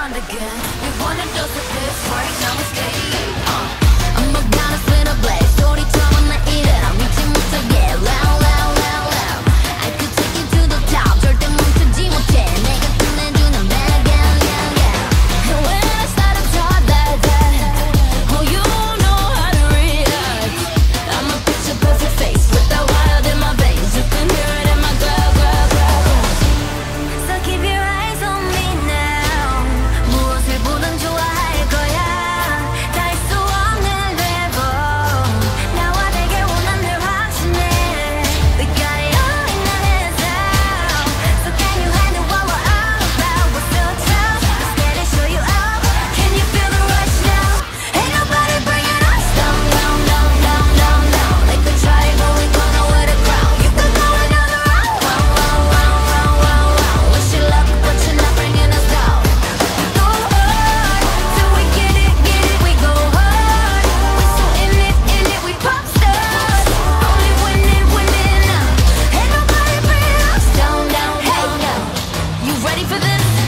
around again. You wanna dose this right now? It's daily. than